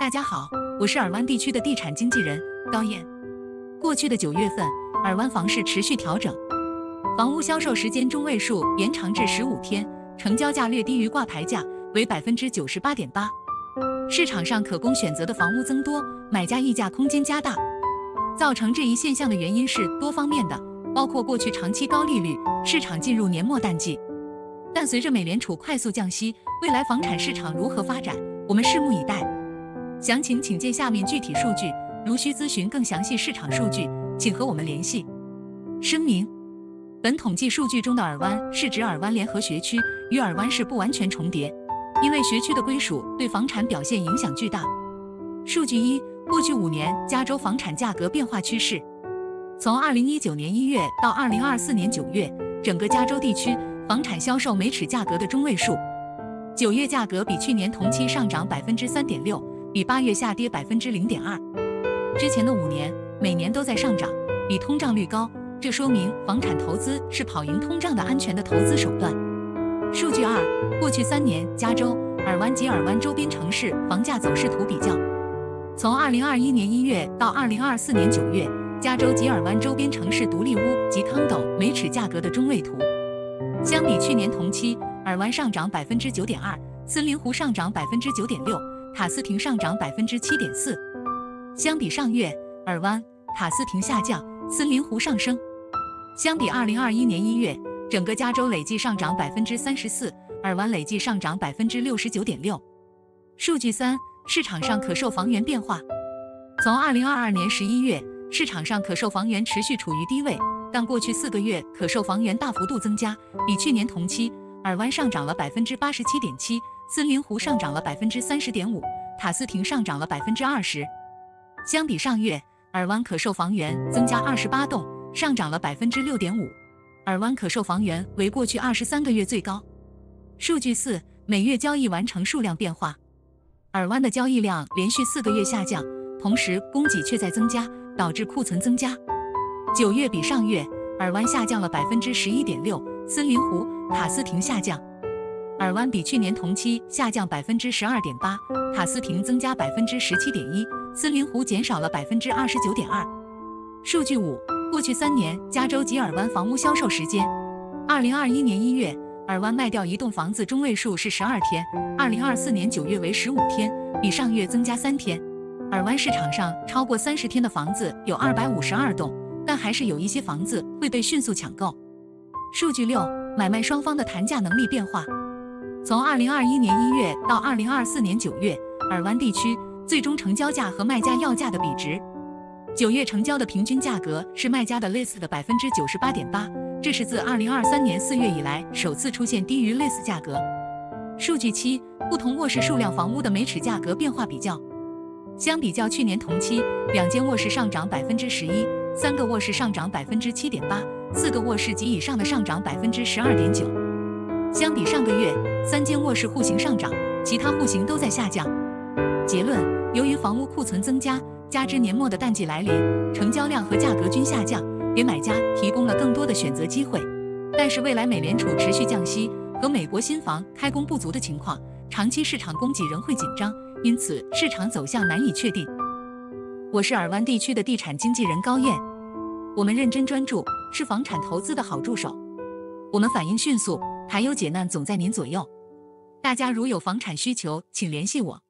大家好，我是尔湾地区的地产经纪人高燕。过去的九月份，尔湾房市持续调整，房屋销售时间中位数延长至十五天，成交价略低于挂牌价，为百分之九十八点八。市场上可供选择的房屋增多，买家议价空间加大。造成这一现象的原因是多方面的，包括过去长期高利率，市场进入年末淡季。但随着美联储快速降息，未来房产市场如何发展，我们拭目以待。详情请见下面具体数据。如需咨询更详细市场数据，请和我们联系。声明：本统计数据中的尔湾是指尔湾联合学区，与尔湾市不完全重叠，因为学区的归属对房产表现影响巨大。数据一：过去五年加州房产价格变化趋势。从二零一九年一月到二零二四年九月，整个加州地区房产销售每尺价格的中位数，九月价格比去年同期上涨百分之三点六。比八月下跌百分之零点二，之前的五年每年都在上涨，比通胀率高，这说明房产投资是跑赢通胀的安全的投资手段。数据二，过去三年加州、尔湾及尔湾周边城市房价走势图比较，从二零二一年一月到二零二四年九月，加州及尔湾周边城市独立屋及汤斗每尺价格的中位图，相比去年同期，尔湾上涨百分之九点二，森林湖上涨百分之九点六。塔斯廷上涨百分之七点四，相比上月，尔湾、塔斯廷下降，森林湖上升。相比二零二一年一月，整个加州累计上涨百分之三十四，尔湾累计上涨百分之六十九点六。数据三：市场上可售房源变化。从二零二二年十一月，市场上可售房源持续处于低位，但过去四个月可售房源大幅度增加，比去年同期，尔湾上涨了百分之八十七点七。森林湖上涨了百分之三十点五，塔斯廷上涨了百分之二十。相比上月，尔湾可售房源增加二十八栋，上涨了百分之六点五。尔湾可售房源为过去二十三个月最高。数据四：每月交易完成数量变化。尔湾的交易量连续四个月下降，同时供给却在增加，导致库存增加。九月比上月，尔湾下降了百分之十一点六，森林湖、塔斯廷下降。尔湾比去年同期下降百分之十二点八，塔斯廷增加百分之十七点一，森林湖减少了百分之二十九点二。数据五：过去三年加州及尔湾房屋销售时间。二零二一年一月，尔湾卖掉一栋房子中位数是十二天；二零二四年九月为十五天，比上月增加三天。尔湾市场上超过三十天的房子有二百五十二栋，但还是有一些房子会被迅速抢购。数据六：买卖双方的谈价能力变化。从二零二一年一月到二零二四年九月，尔湾地区最终成交价和卖家要价的比值。九月成交的平均价格是卖家的 list 的百分之九十八点八，这是自二零二三年四月以来首次出现低于 list 价格。数据七，不同卧室数量房屋的每尺价格变化比较。相比较去年同期，两间卧室上涨百分之十一，三个卧室上涨百分之七点八，四个卧室及以上的上涨百分之十二点九。相比上个月，三间卧室户型上涨，其他户型都在下降。结论：由于房屋库存增加，加之年末的淡季来临，成交量和价格均下降，给买家提供了更多的选择机会。但是未来美联储持续降息和美国新房开工不足的情况，长期市场供给仍会紧张，因此市场走向难以确定。我是尔湾地区的地产经纪人高燕，我们认真专注，是房产投资的好助手。我们反应迅速。排忧解难总在您左右，大家如有房产需求，请联系我。